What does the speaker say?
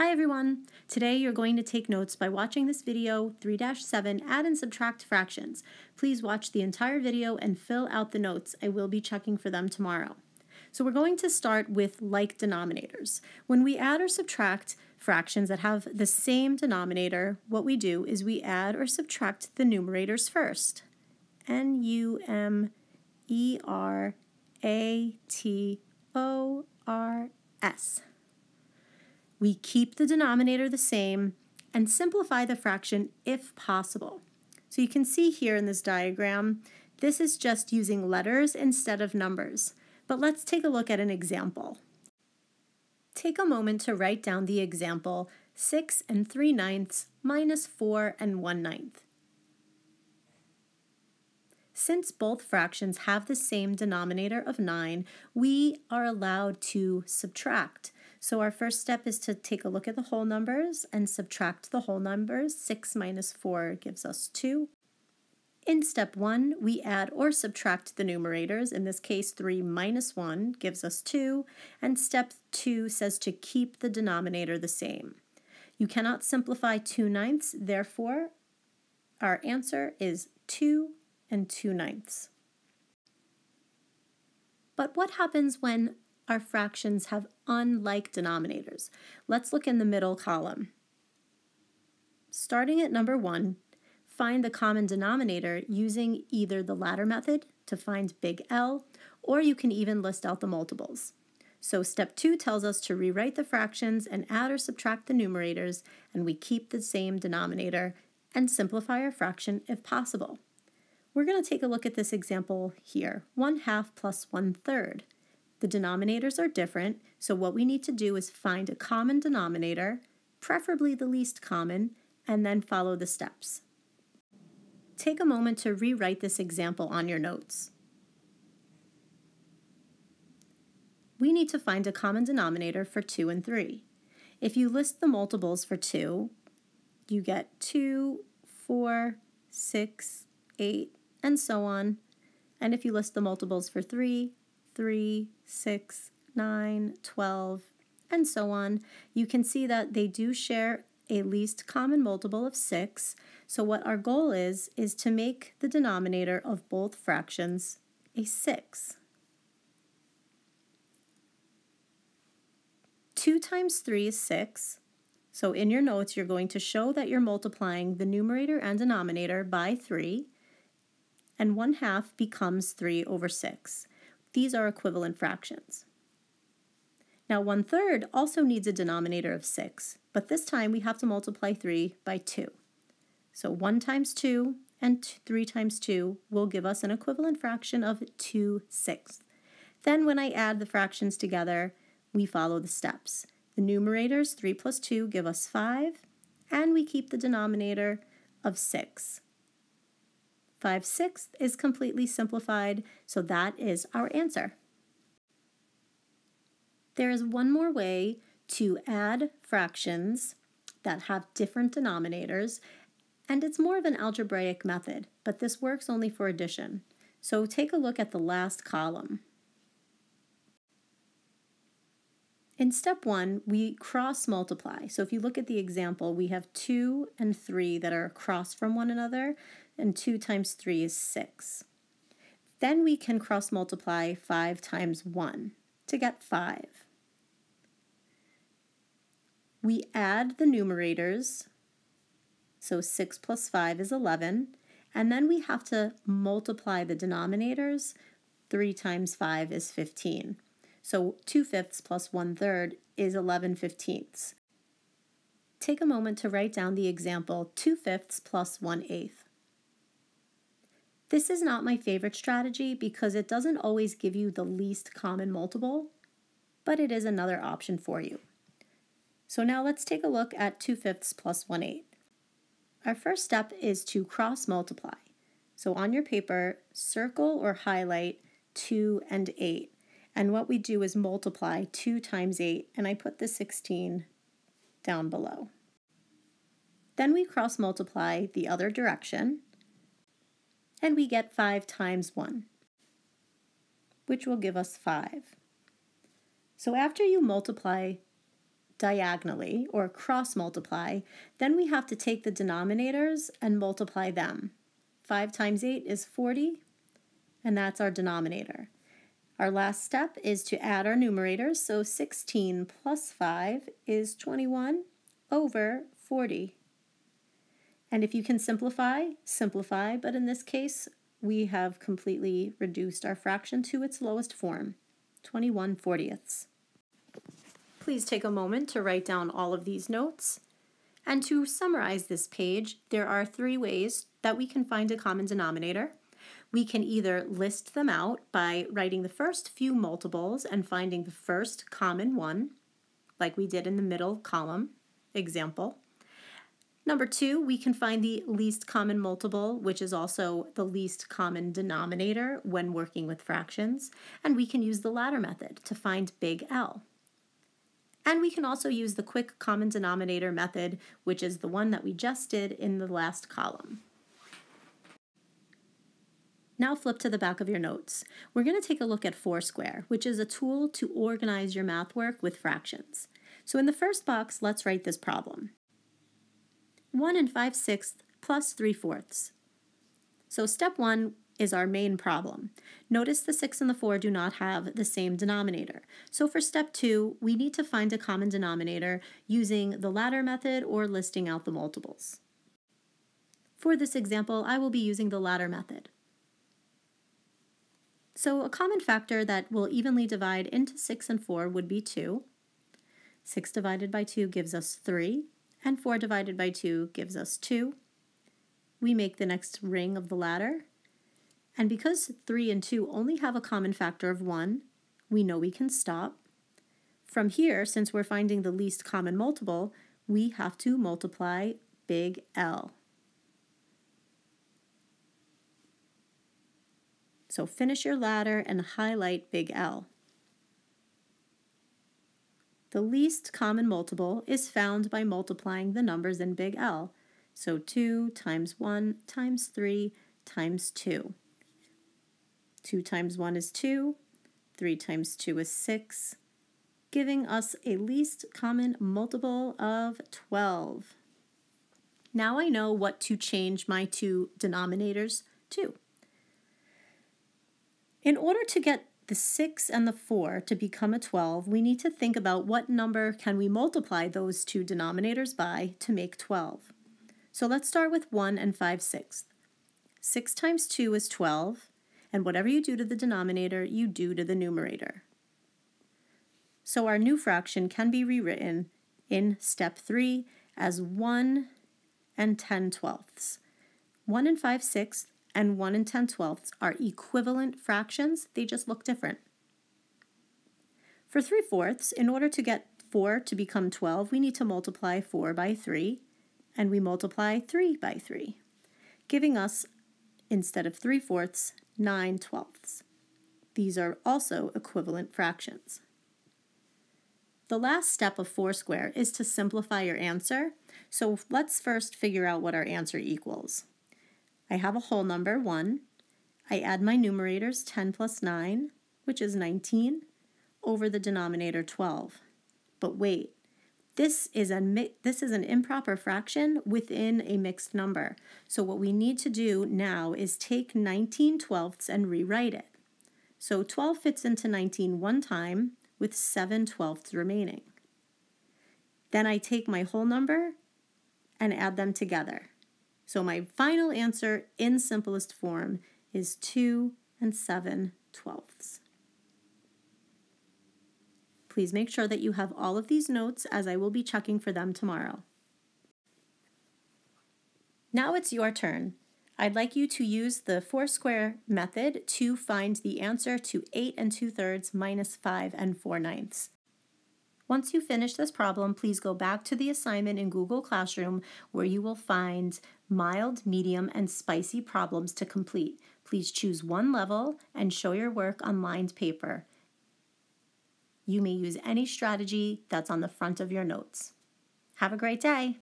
Hi everyone! Today you're going to take notes by watching this video 3-7 add and subtract fractions. Please watch the entire video and fill out the notes. I will be checking for them tomorrow. So we're going to start with like denominators. When we add or subtract fractions that have the same denominator, what we do is we add or subtract the numerators first. N-U-M-E-R-A-T-O-R-S. We keep the denominator the same and simplify the fraction if possible. So you can see here in this diagram, this is just using letters instead of numbers. But let's take a look at an example. Take a moment to write down the example 6 and 3 ninths minus 4 and 1 ninth. Since both fractions have the same denominator of 9, we are allowed to subtract. So our first step is to take a look at the whole numbers and subtract the whole numbers. 6 minus 4 gives us 2. In step 1, we add or subtract the numerators. In this case, 3 minus 1 gives us 2. And step 2 says to keep the denominator the same. You cannot simplify 2 ninths, therefore our answer is 2 and 2 ninths. But what happens when our fractions have unlike denominators. Let's look in the middle column. Starting at number 1, find the common denominator using either the ladder method to find big L, or you can even list out the multiples. So step 2 tells us to rewrite the fractions and add or subtract the numerators, and we keep the same denominator and simplify our fraction if possible. We're going to take a look at this example here, 1 half plus 1 third. The denominators are different, so what we need to do is find a common denominator, preferably the least common, and then follow the steps. Take a moment to rewrite this example on your notes. We need to find a common denominator for 2 and 3. If you list the multiples for 2, you get 2, 4, 6, 8, and so on. And if you list the multiples for 3, 3, 6, 9, 12, and so on, you can see that they do share a least common multiple of 6. So what our goal is, is to make the denominator of both fractions a 6. 2 times 3 is 6. So in your notes, you're going to show that you're multiplying the numerator and denominator by 3, and 1 half becomes 3 over 6. These are equivalent fractions. Now, one third also needs a denominator of 6, but this time we have to multiply 3 by 2. So 1 times 2 and 3 times 2 will give us an equivalent fraction of 2 sixths. Then when I add the fractions together, we follow the steps. The numerators, 3 plus 2, give us 5, and we keep the denominator of 6. 5 sixths is completely simplified, so that is our answer. There is one more way to add fractions that have different denominators, and it's more of an algebraic method, but this works only for addition. So take a look at the last column. In step one, we cross multiply. So if you look at the example, we have 2 and 3 that are across from one another, and 2 times 3 is 6. Then we can cross multiply 5 times 1 to get 5. We add the numerators, so 6 plus 5 is 11, and then we have to multiply the denominators. 3 times 5 is 15. So 2 fifths plus 1 third is 11 fifteenths. Take a moment to write down the example 2 fifths plus 1 eighth. This is not my favorite strategy because it doesn't always give you the least common multiple, but it is another option for you. So now let's take a look at 2 fifths plus 1 8. Our first step is to cross multiply. So on your paper, circle or highlight 2 and 8. And what we do is multiply 2 times 8, and I put the 16 down below. Then we cross multiply the other direction, and we get 5 times 1, which will give us 5. So after you multiply diagonally or cross multiply, then we have to take the denominators and multiply them. 5 times 8 is 40, and that's our denominator. Our last step is to add our numerators, so 16 plus 5 is 21 over 40. And if you can simplify, simplify, but in this case, we have completely reduced our fraction to its lowest form, 21 fortieths. Please take a moment to write down all of these notes. And to summarize this page, there are three ways that we can find a common denominator. We can either list them out by writing the first few multiples and finding the first common one, like we did in the middle column example. Number two, we can find the least common multiple, which is also the least common denominator when working with fractions, and we can use the ladder method to find big L. And we can also use the quick common denominator method, which is the one that we just did in the last column. Now flip to the back of your notes. We're going to take a look at Foursquare, which is a tool to organize your math work with fractions. So in the first box, let's write this problem. 1 and 5 sixths plus 3 fourths. So step 1 is our main problem. Notice the 6 and the 4 do not have the same denominator. So for step 2, we need to find a common denominator using the ladder method or listing out the multiples. For this example, I will be using the ladder method. So a common factor that will evenly divide into 6 and 4 would be 2. 6 divided by 2 gives us 3 and 4 divided by 2 gives us 2. We make the next ring of the ladder, and because 3 and 2 only have a common factor of 1, we know we can stop. From here, since we're finding the least common multiple, we have to multiply big L. So finish your ladder and highlight big L. The least common multiple is found by multiplying the numbers in big L. So 2 times 1 times 3 times 2. 2 times 1 is 2, 3 times 2 is 6, giving us a least common multiple of 12. Now I know what to change my two denominators to. In order to get the 6 and the 4 to become a 12, we need to think about what number can we multiply those two denominators by to make 12. So let's start with 1 and 5 sixths. 6 times 2 is 12, and whatever you do to the denominator, you do to the numerator. So our new fraction can be rewritten in step 3 as 1 and 10 twelfths. 1 and 5 sixths and 1 and 10 twelfths are equivalent fractions, they just look different. For 3 fourths, in order to get 4 to become 12, we need to multiply 4 by 3, and we multiply 3 by 3, giving us, instead of 3 fourths, 9 twelfths. These are also equivalent fractions. The last step of Foursquare is to simplify your answer, so let's first figure out what our answer equals. I have a whole number, 1. I add my numerators, 10 plus 9, which is 19, over the denominator 12. But wait, this is, a, this is an improper fraction within a mixed number. So what we need to do now is take 19 twelfths and rewrite it. So 12 fits into 19 one time with 7 twelfths remaining. Then I take my whole number and add them together. So my final answer in simplest form is 2 and 7 twelfths. Please make sure that you have all of these notes as I will be checking for them tomorrow. Now it's your turn. I'd like you to use the Foursquare method to find the answer to 8 and 2 thirds minus 5 and 4 ninths. Once you finish this problem, please go back to the assignment in Google Classroom where you will find mild, medium, and spicy problems to complete. Please choose one level and show your work on lined paper. You may use any strategy that's on the front of your notes. Have a great day!